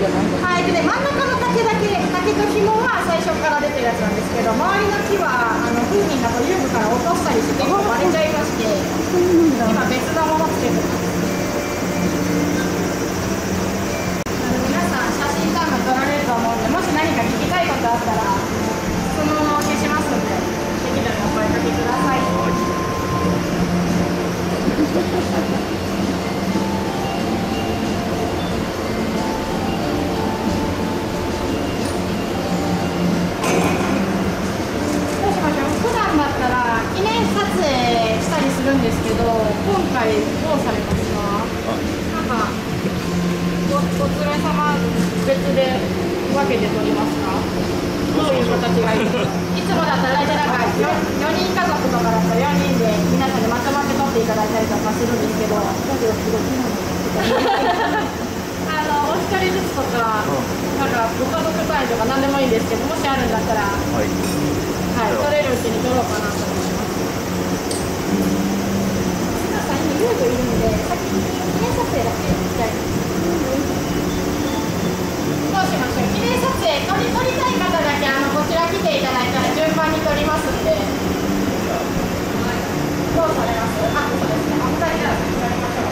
はいでね、真ん中の竹だけ竹と紐は最初から出てるやつなんですけど周りの木はあの風味が遊具から落としたりして結構割れちゃいまして今別のものつけてます皆さん写真館が撮られると思うんでもし何か聞きたいことあったら今回どうされますか？なんかごご連れ様別で分けて撮りますかどういう形がいいですか？いつもだったら大体なんか 4, 人家族とかだったら4人で皆さんでまとまって撮っていただいたりとかするんですけどあのお一人ずつとか、なんかご家族単位とか何でもいいんですけどもしあるんだったらはい。はい、取れるうちに取ろうかいただいたら順番に取りますんで。どうされます？あ、そうですね。お二人はら先にやりましょう。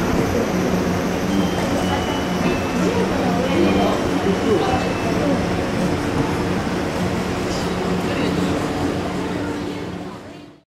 Thank you.